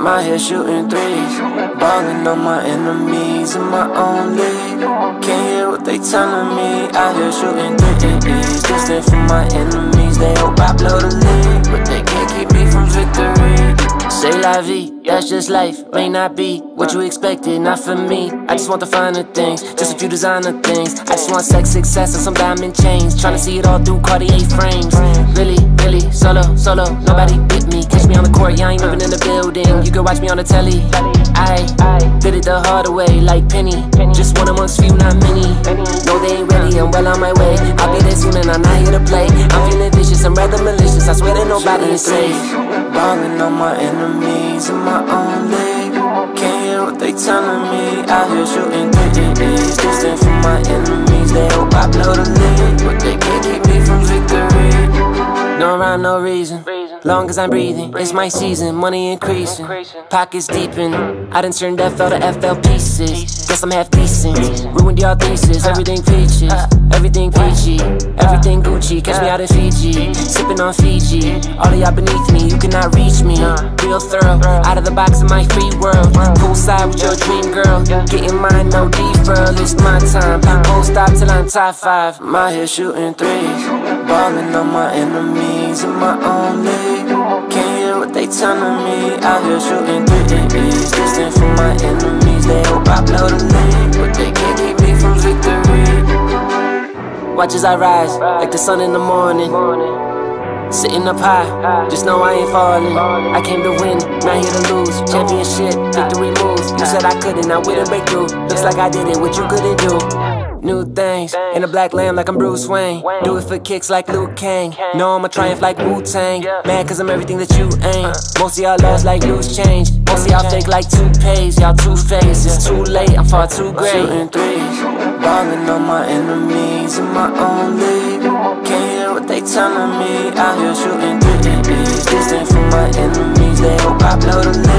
Out here shooting threes, balling on my enemies in my own league. Can't hear what they telling me. Out here shooting threes, distant from my enemies. They hope I blow the lead, but they can't la vie, that's just life. May not be what you expected, not for me. I just want the finer things, just a few designer things. I just want sex, success, and some diamond chains. Trying to see it all through Cartier frames. Really, really, solo, solo, nobody beat me. Catch me on the court, yeah, I ain't living in the building. You can watch me on the telly. I did it the harder way, like Penny. Just one amongst few, not many. No, they ain't ready, I'm well on my way. I'll be there soon and I'm not here to play. I'm feeling vicious, I'm malicious. I swear that nobody is safe. Balling on my enemies in my own league. Can't hear what they telling me. Out here shooting threes, distant from my enemies. They hope I blow the lead, but they can't keep me from victory. No rhyme, no reason. Long as I'm breathing, it's my season, money increasing. Pockets deepen. I done turned FL to FL pieces. Guess I'm half decent. Ruined your thesis, everything peaches, everything peachy, everything Catch me out in Fiji, sipping on Fiji. All of y'all beneath me, you cannot reach me. Real thorough, out of the box of my free world. Poolside with your dream girl, getting mine, no deferral. It's my time, won't stop till I'm top five. My head shooting threes, balling on my enemies in my own league. Can't hear what they telling me. Out here shooting threes, distant from my enemies. They hope I blow the Watch as I rise, like the sun in the morning. Sitting up high, just know I ain't falling. I came to win, not here to lose. Championship, victory moves. You said I couldn't, I wouldn't break through. Looks like I did it, what you couldn't do. New things, in a black lamb like I'm Bruce Wayne. Do it for kicks like Liu Kang. Know I'm a triumph like Wu Tang. Mad cause I'm everything that you ain't. Most of y'all lost like loose change. Most of y'all fake like toupees. Y'all two faced, it's too late, I'm far too great. Shooting threes, balling on my enemies in my own league. Can't hear what they telling me. Out here shooting threes, distant from my enemies. They hope I blow the lead,